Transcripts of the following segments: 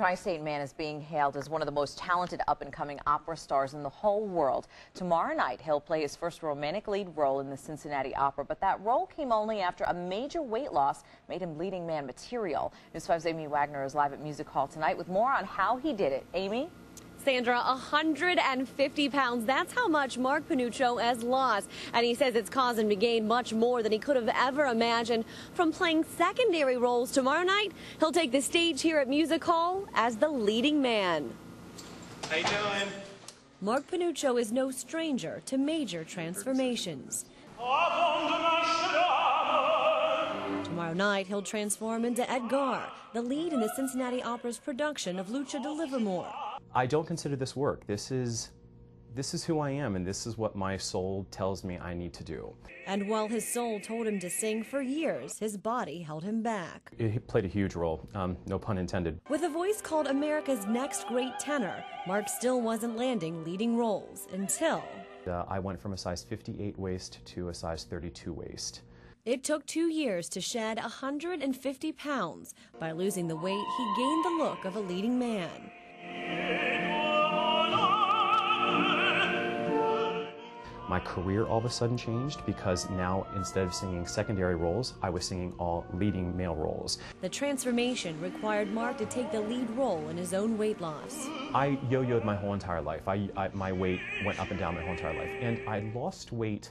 Tri-State Man is being hailed as one of the most talented up-and-coming opera stars in the whole world. Tomorrow night, he'll play his first romantic lead role in the Cincinnati Opera, but that role came only after a major weight loss made him leading man material. News 5's Amy Wagner is live at Music Hall tonight with more on how he did it. Amy? Sandra, 150 pounds. That's how much Mark Panuccio has lost. And he says it's caused him to gain much more than he could have ever imagined. From playing secondary roles tomorrow night, he'll take the stage here at Music Hall as the leading man. How you doing? Mark Panuccio is no stranger to major transformations. Tomorrow night, he'll transform into Edgar, the lead in the Cincinnati Opera's production of Lucia di Lammermoor. I don't consider this work. This is this is who I am and this is what my soul tells me I need to do. And while his soul told him to sing for years, his body held him back. It played a huge role, um, no pun intended. With a voice called America's Next Great Tenor, Mark still wasn't landing leading roles until... Uh, I went from a size 58 waist to a size 32 waist. It took two years to shed 150 pounds. By losing the weight, he gained the look of a leading man. My career all of a sudden changed because now instead of singing secondary roles, I was singing all leading male roles. The transformation required Mark to take the lead role in his own weight loss. I yo-yoed my whole entire life. I, I, my weight went up and down my whole entire life. And I lost weight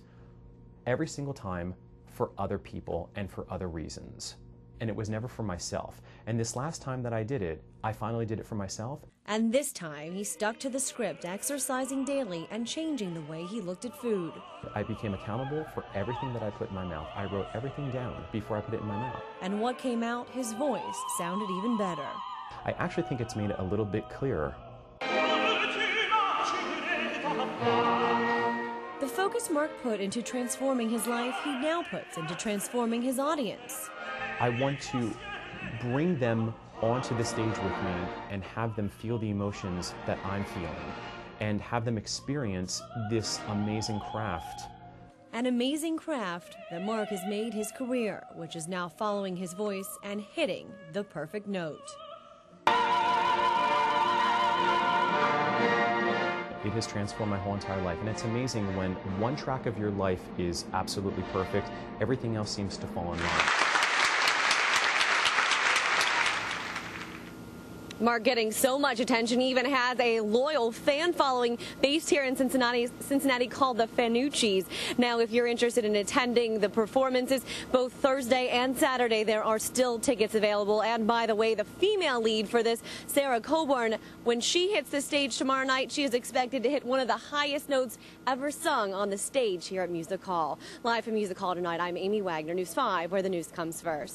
every single time for other people and for other reasons and it was never for myself. And this last time that I did it, I finally did it for myself. And this time, he stuck to the script, exercising daily and changing the way he looked at food. I became accountable for everything that I put in my mouth. I wrote everything down before I put it in my mouth. And what came out, his voice sounded even better. I actually think it's made it a little bit clearer. The focus Mark put into transforming his life, he now puts into transforming his audience. I want to bring them onto the stage with me and have them feel the emotions that I'm feeling and have them experience this amazing craft. An amazing craft that Mark has made his career, which is now following his voice and hitting the perfect note. It has transformed my whole entire life. And it's amazing when one track of your life is absolutely perfect, everything else seems to fall in line. Mark getting so much attention, he even has a loyal fan following based here in Cincinnati, Cincinnati called the Fanucci's. Now, if you're interested in attending the performances, both Thursday and Saturday, there are still tickets available. And by the way, the female lead for this, Sarah Coburn, when she hits the stage tomorrow night, she is expected to hit one of the highest notes ever sung on the stage here at Music Hall. Live from Music Hall tonight, I'm Amy Wagner, News 5, where the news comes first.